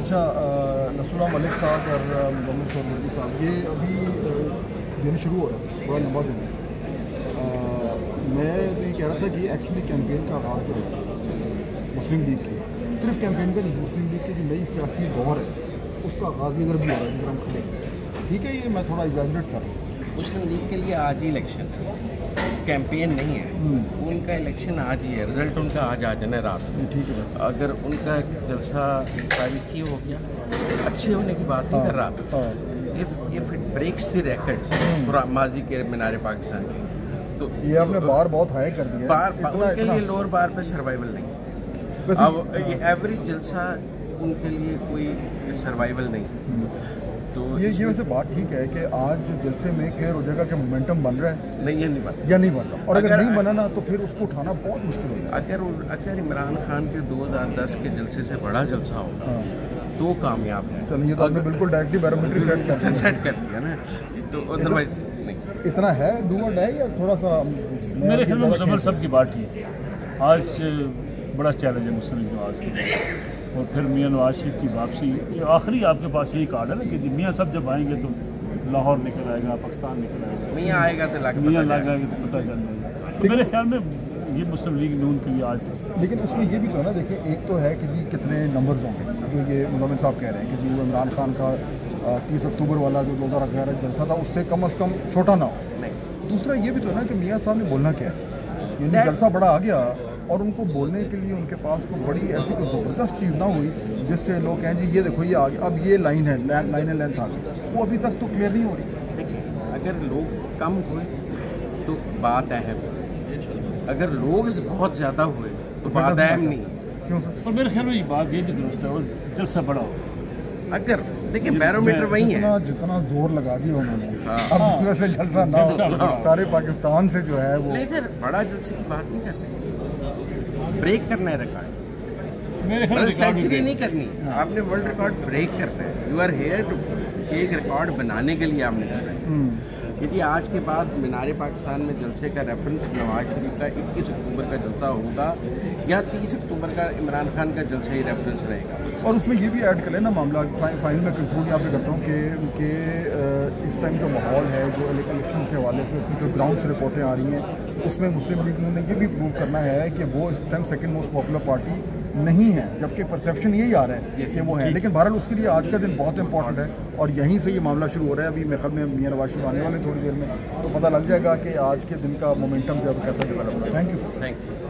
अच्छा नसरुल्ला मलिक साहब और मोहम्मद शोर मलिक साहब, ये अभी दिन शुरू हो रहा है बड़ा लंबा दिन। मैं तो ये कह रहा था कि एक्चुअली कैंपेन का आगाज़ जो है, मुस्लिम लीग की। सिर्फ़ कैंपेन का नहीं, मुस्लिम लीग की जो नई सियासी दौर है, उसका आगाज़ इधर भी हो रहा है ठीक है, ये मैं थोड़ा इवेलुएट कर रहा हूँ। मुस्लिम लीग के लिए आज ही इलेक्शन है। कैंपेन नहीं है। उनका इलेक्शन आज ही है। रिज़ल्ट उनका आज आ जाना है रात में। ठीक है अगर उनका जलसा तारीखी हो गया अच्छे होने की बात नहीं कर रहा। हाँ if if it breaks the records माजी के मीनार पाकिस्तान के तो ये आपने बार बहुत हाई कर दिया बार उनके लिए लोअर बार पे सर्वाइवल नहीं अब ये एवरेज जलसा उनके लिए कोई सर्वाइवल नहीं तो ये ये वैसे बात ठीक है कि आज जलसे में क्लियर हो जाएगा कि मोमेंटम बन रहा है। नहीं ये नहीं बन या नहीं बन रहा। और अगर अगर- नहीं बना ना तो फिर उसको उठाना बहुत मुश्किल हो जाएगा। अगर अगर इमरान खान के 2010 के जलसे से बड़ा जलसा होगा हाँ। तो कामयाब है। चलिए तो आपने बिल्कुल डायरेक्टली बैरोमीटर सेट कर दिया। सेट कर दिया ना। तो अदरवाइज़ नहीं। इतना है डू और डाई या थोड़ा सा मेरे ख्याल में मुजम्मल खेल- की बात ठीक है। आज बड़ा चैलेंज है मुस्लिम नवाज़ के लिए। और फिर मियाँ नवाज़ शरीफ की वापसी। ये आखिरी आपके पास यही कार्ड है ना कि मियाँ साहब जब आएँगे तो लाहौर निकल आएगा पाकिस्तान निकल आएगा। मियाँ आएगा तो लग मियाँ पता लगा तो पता चल जाएगा तो मेरे ख्याल में ये मुस्लिम लीग नून के लिए आज लेकिन उसमें ये भी तो है ना देखिए एक तो है कि जी कितने नंबर्स होंगे जो ये मोमिन साहब कह रहे हैं कि जी वो इमरान खान का तीस अक्टूबर वाला जो दो हज़ार ग्यारह जलसा था उससे कम अज़ कम छोटा ना हो। दूसरा ये भी तो है ना कि मियाँ साहब ने बोलना क्या है? यानी जलसा बड़ा आ गया। और उनको बोलने के लिए उनके पास कोई बड़ी ऐसी कोई ज़बरदस्त चीज़ ना हुई जिससे लोग कहें जी ये देखो ये आ गया अब ये लाइन है लाइन लेंथ आ गई वो अभी तक तो क्लियर नहीं हो रही। देखिए अगर लोग कम हुए तो बात अहम अगर लोग बहुत ज़्यादा हुए तो बात अहम नहीं क्यों और मेरे ख्याल में ये बात ये भी दुरुस्त है और जलसा बड़ा हो। अगर देखिए बैरोमीटर वही है। जितना जितना ज़ोर लगा दिया उन्होंने हाँ। अब जलसा ना हो। हाँ। सारे पाकिस्तान से जो है वो नहीं फिर बड़ा जलसे की बात नहीं करते। ब्रेक करना है रिकॉर्ड सेंचुरी नहीं करनी। आपने वर्ल्ड रिकॉर्ड ब्रेक करना है। यू आर हेयर टू एक रिकॉर्ड बनाने के लिए आपने करना है। हम्म, यदि आज के बाद मीनार पाकिस्तान में जलसे का रेफरेंस नवाज़ शरीफ का 21 अक्टूबर का जलसा होगा या 30 अक्टूबर का इमरान खान का जलसा ही रेफरेंस रहेगा। और उसमें ये भी ऐड कर लेना मामला। फाइनल में कंक्लूड यहाँ पे करता हूँ कि इस टाइम जो माहौल है जो इलेक्शन के हवाले से जो ग्राउंड से रिपोर्टें आ रही हैं उसमें मुस्लिम लीग ने ये भी प्रूव करना है कि वो इस time second most popular party नहीं है जबकि परसेप्शन यही आ रहा है कि वो है। लेकिन बहरहाल उसके लिए आज का दिन बहुत इंपॉर्टेंट है और यहीं से ये मामला शुरू हो रहा है। अभी मेरे ख्याल में मियाँ नवाज़ शरीफ आने वाले थोड़ी देर में तो पता लग जाएगा कि आज के दिन का मोमेंटम जो है कैसा डेवलप हो रहा है। Thank you sir thanks